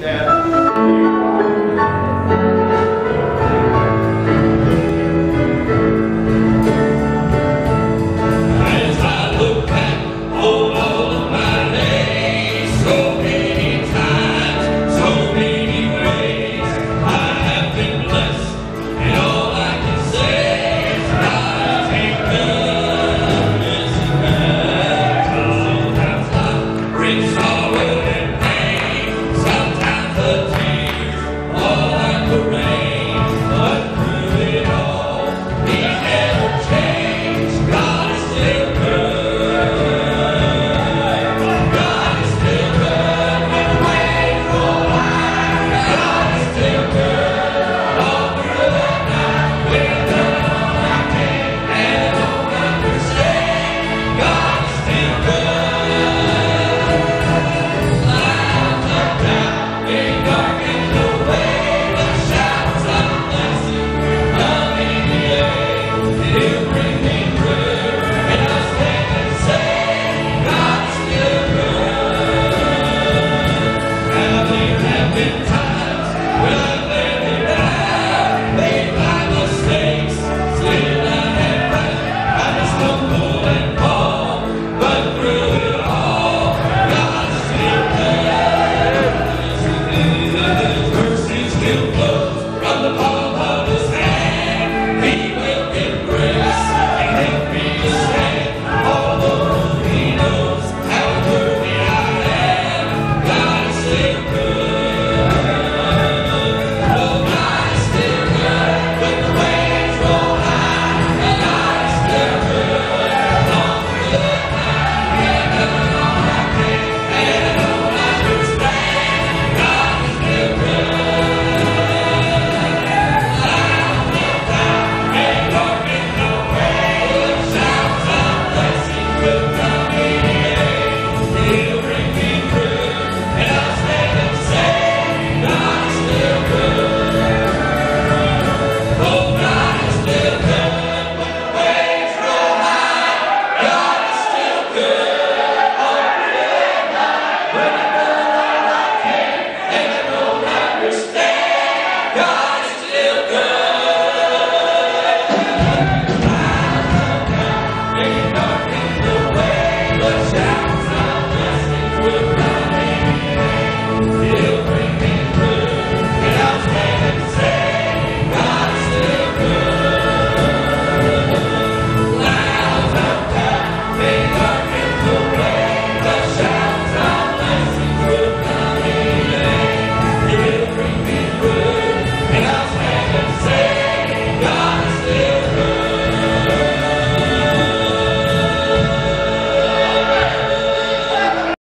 that